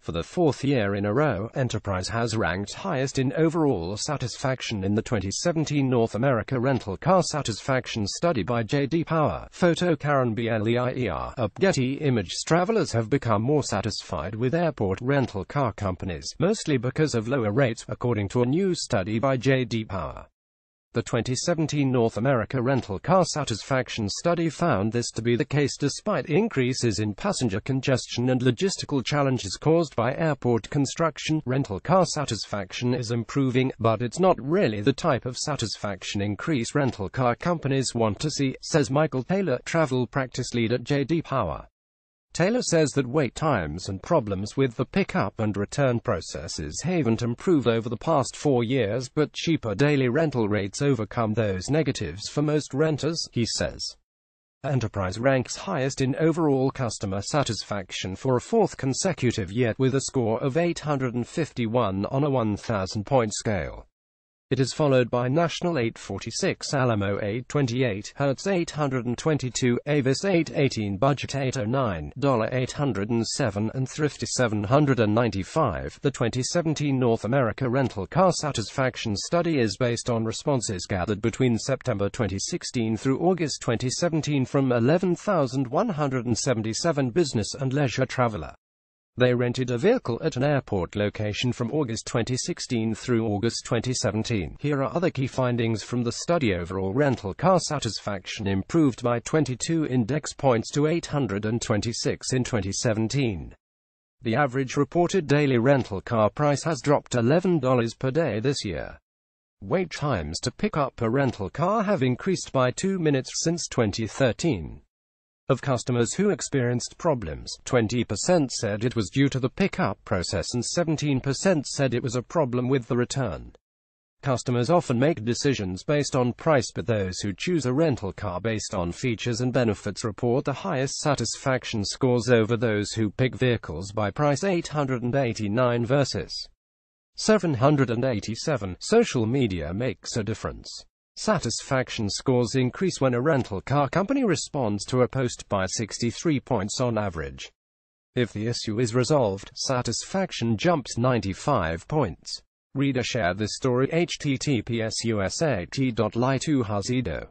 For the fourth year in a row, Enterprise has ranked highest in overall satisfaction in the 2017 North America Rental Car Satisfaction Study by J.D. Power. Photo Karen BLEIER. Up Getty Image Travelers have become more satisfied with airport rental car companies, mostly because of lower rates, according to a new study by J.D. Power. The 2017 North America Rental Car Satisfaction Study found this to be the case despite increases in passenger congestion and logistical challenges caused by airport construction. Rental car satisfaction is improving, but it's not really the type of satisfaction increase rental car companies want to see, says Michael Taylor, travel practice lead at JD Power. Taylor says that wait times and problems with the pickup and return processes haven't improved over the past four years, but cheaper daily rental rates overcome those negatives for most renters, he says. Enterprise ranks highest in overall customer satisfaction for a fourth consecutive year, with a score of 851 on a 1,000 point scale. It is followed by National 846, Alamo 828, Hertz 822, Avis 818, Budget 809, Dollar 807, and Thrifty 795. The 2017 North America Rental Car Satisfaction Study is based on responses gathered between September 2016 through August 2017 from 11,177 business and leisure traveler. They rented a vehicle at an airport location from August 2016 through August 2017. Here are other key findings from the study. Overall rental car satisfaction improved by 22 index points to 826 in 2017. The average reported daily rental car price has dropped $11 per day this year. Wait times to pick up a rental car have increased by 2 minutes since 2013. Of customers who experienced problems, 20% said it was due to the pickup process and 17% said it was a problem with the return. Customers often make decisions based on price, but those who choose a rental car based on features and benefits report the highest satisfaction scores over those who pick vehicles by price 889 versus 787. Social media makes a difference. Satisfaction scores increase when a rental car company responds to a post by 63 points on average. If the issue is resolved, satisfaction jumps 95 points. Reader share this story https usa t.ly to Hazido.